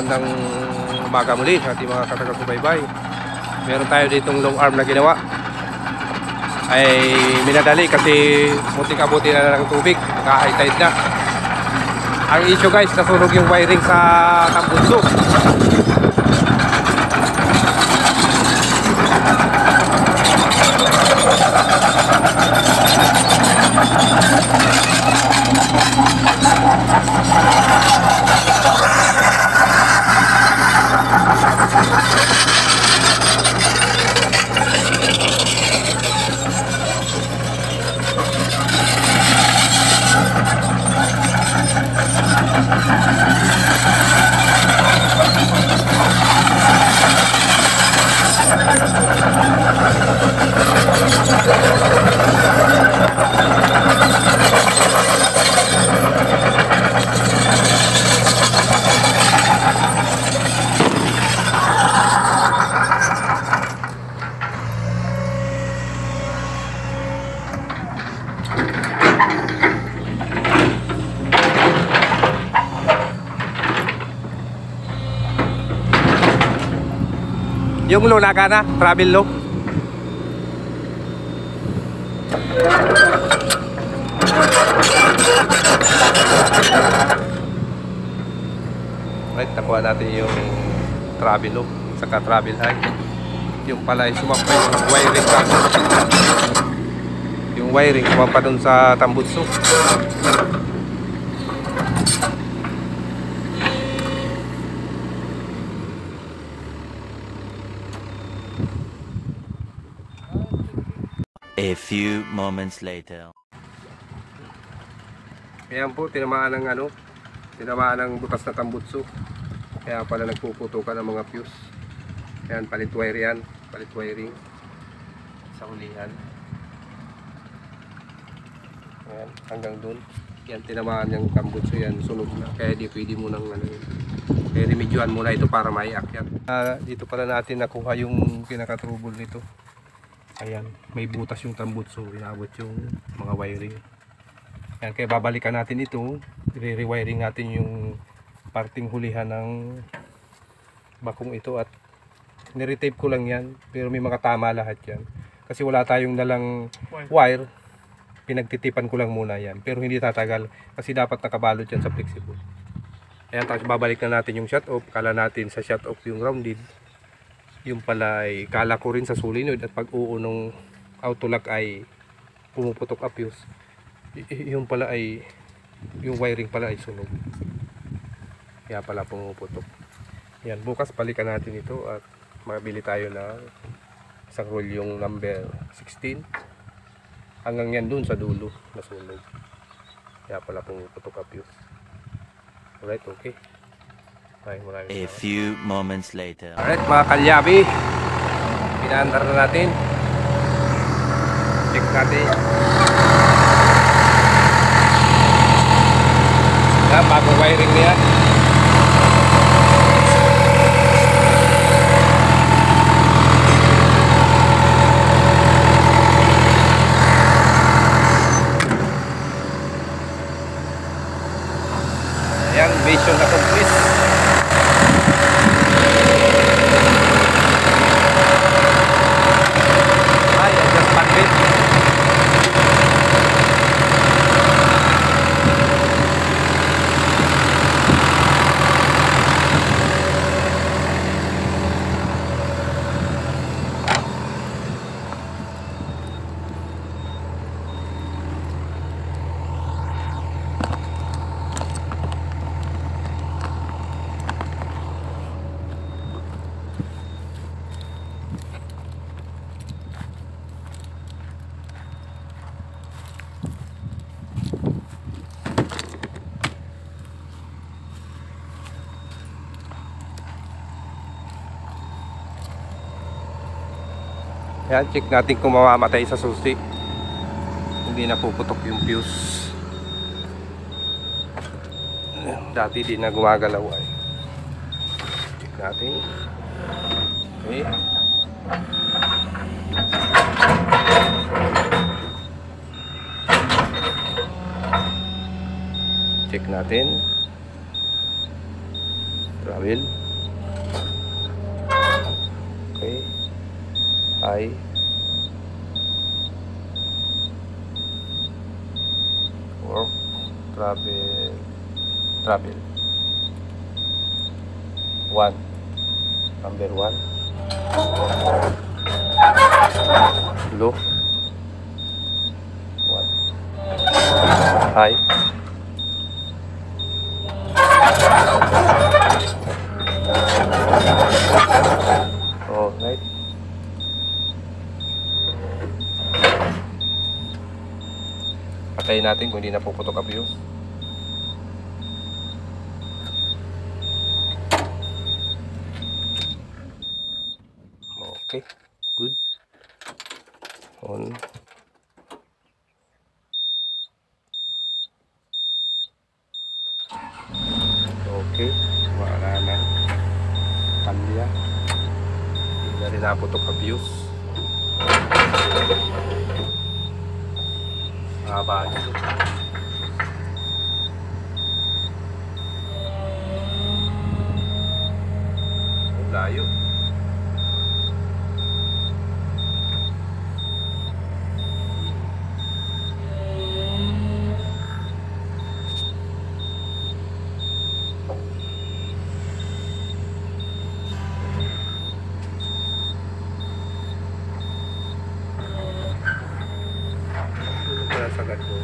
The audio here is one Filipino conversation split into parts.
magandang umaga muli sa ating mga katagasubaybay. Meron tayo ditong long arm na ginawa. Ay minadali kasi mutik abuti na ng tubig, naka-high tide na. Ang issue guys, nasunog yung wiring sa tambunso. Yung luna ka na, travel low. Right, nakuha natin yung travel low, saka travel high. Yung pala ay sumampa yung wiring ka. Yung wiring sumampa dun sa tambutso. A few moments later. Ayan po, tinamaan ng ano, tinamaan ng butas na tambutso. Kaya pala nagpuputukan ng mga fuse. Ayan, palit wire yan, palit wiring sa hulihan. Ayan, hanggang dun. Yan, tinamaan yung tambutso yan, sunog na. Kaya di pwede mo nang ano yun. Kaya remedyohan muna ito para maiakyat. Ah, dito pala natin nakuha yung pinaka-trouble nito. Ayan, may butas yung tambutso, inabot yung mga wiring. Ayan, kaya babalikan natin ito, re-rewiring natin yung parting hulihan ng bakong ito at niretape ko lang yan, pero may mga tama lahat yan. Kasi wala tayong dalang wire, pinagtitipan ko lang muna yan, pero hindi tatagal kasi dapat nakabalot yan sa flexible. Ayan, tapos babalik na natin yung shut off, kala natin sa shut off yung rounded, yung pala ay kala ko rin sa solenoid at pag uo nung autolock ay pumuputok up fuse yung pala ay yung wiring pala ay sunog. Kaya pala pumuputok. Yan bukas balikan natin ito at mabili tayo ng isang roll yung number 16 hanggang yan dun sa dulo nasunog kaya pala pumuputok up fuse alright okay A few moments later. Alright mga kalyabi Pinaandar na natin. Check natin. Yan, bagong wiring niya Yan, check natin kung mamamatay sa susi. Hindi na puputok yung fuse. Dati di na gumagalaw ay. Check natin. Okay. Check natin. Travel. Okay. Hi. Work. Travel. Travel. One. Number one. Blue. One. Hi. Alright. Patayin natin kung hindi na puputok ang. Okay, good. On. Okay, wala na. Kalya. Hindi na rin naputok ang views. 好吧 Ano kaya sa gato?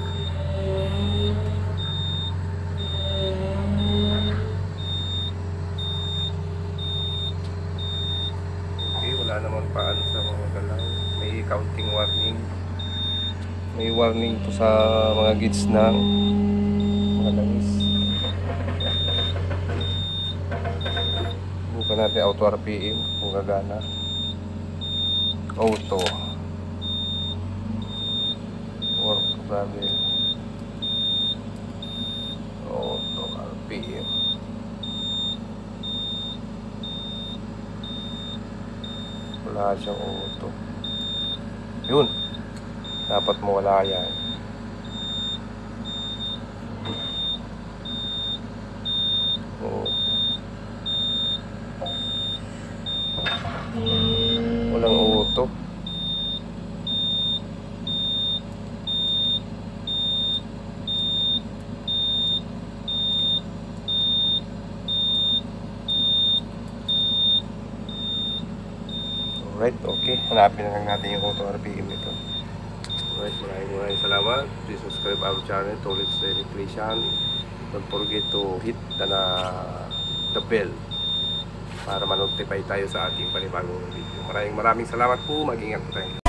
Okay, wala naman paano sa mga galaw. May counting warning. May warning to sa mga gits ng mga langis. Bukan natin auto RPM kung gagana. Auto. Travel. Auto RPM. Wala siyang auto. Yun. Dapat mawala yan. Auto. Walang auto. Alright, okay. Hanapin na lang natin yung auto RPM nito. Alright, maraming maraming salamat. Please subscribe our channel, Tolits Electrician. Don't forget to hit the, na, the bell para ma-notify tayo sa ating panibagong video. Maraming maraming salamat po. Mag-ingat po tayo.